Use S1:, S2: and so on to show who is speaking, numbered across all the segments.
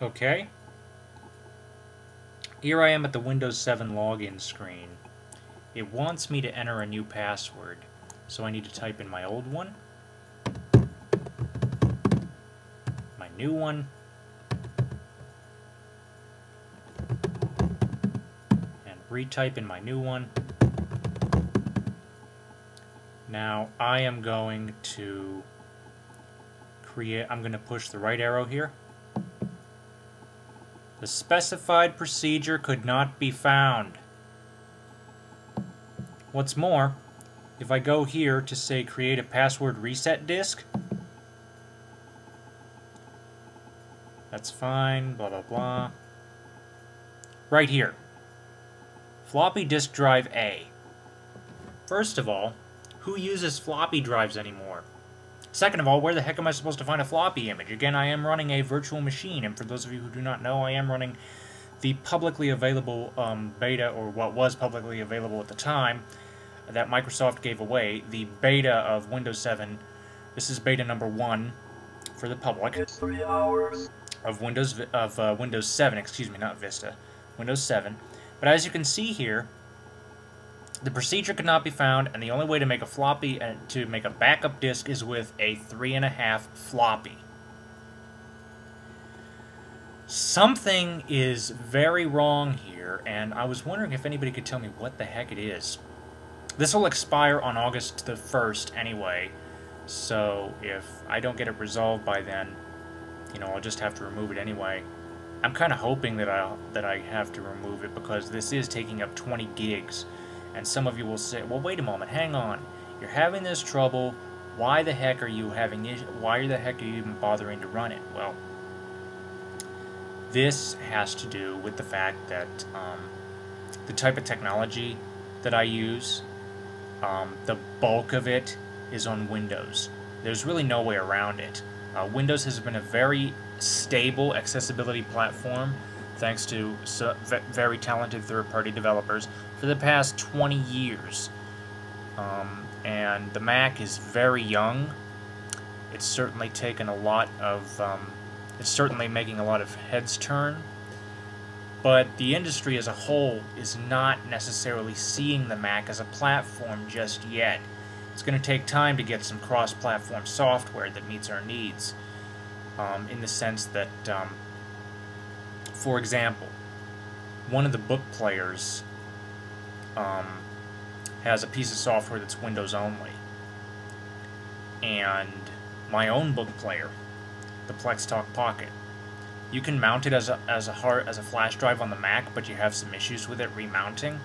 S1: Okay. Here I am at the Windows 7 login screen. It wants me to enter a new password, so I need to type in my old one, my new one, and retype in my new one. Now I am going to create, I'm going to push the right arrow here. The specified procedure could not be found. What's more, if I go here to say create a password reset disk, that's fine, blah blah blah. Right here. Floppy disk drive A. First of all, who uses floppy drives anymore? Second of all, where the heck am I supposed to find a floppy image? Again, I am running a virtual machine, and for those of you who do not know, I am running the publicly available um, beta, or what was publicly available at the time, that Microsoft gave away, the beta of Windows 7. This is beta number one for the public.
S2: It's three hours.
S1: Of Windows of uh, Windows 7, excuse me, not Vista, Windows 7. But as you can see here, the procedure could not be found, and the only way to make a floppy and to make a backup disk is with a three and a half floppy. Something is very wrong here, and I was wondering if anybody could tell me what the heck it is. This will expire on August the 1st anyway, so if I don't get it resolved by then, you know, I'll just have to remove it anyway. I'm kind of hoping that I that I have to remove it because this is taking up 20 gigs. And some of you will say, well, wait a moment, hang on. You're having this trouble. Why the heck are you having it? Why the heck are you even bothering to run it? Well, this has to do with the fact that um, the type of technology that I use, um, the bulk of it is on Windows. There's really no way around it. Uh, Windows has been a very stable accessibility platform thanks to very talented third-party developers for the past 20 years. Um, and the Mac is very young. It's certainly taken a lot of, um, it's certainly making a lot of heads turn. But the industry as a whole is not necessarily seeing the Mac as a platform just yet. It's going to take time to get some cross-platform software that meets our needs. Um, in the sense that um, for example, one of the book players um, has a piece of software that's Windows only. And my own book player, the PlexTalk Pocket, you can mount it as a, as a hard as a flash drive on the Mac, but you have some issues with it remounting.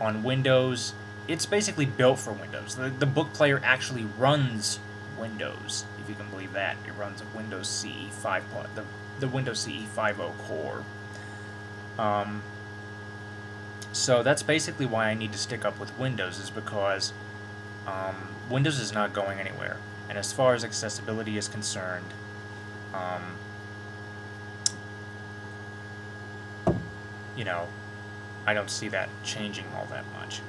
S1: On Windows, it's basically built for Windows. The, the book player actually runs Windows, if you can believe that. It runs a Windows CE 5, the the Windows CE 5.0 core. Um, so that's basically why I need to stick up with Windows, is because um, Windows is not going anywhere. And as far as accessibility is concerned, um, you know, I don't see that changing all that much.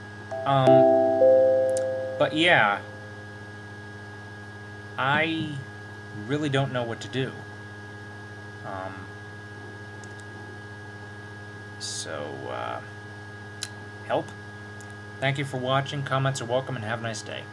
S1: Um, but yeah, I really don't know what to do. Um, so, uh, help. Thank you for watching. Comments are welcome and have a nice day.